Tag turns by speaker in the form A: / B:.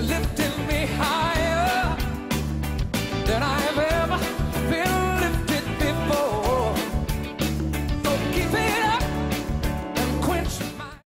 A: lifting me higher than I